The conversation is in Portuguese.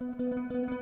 Música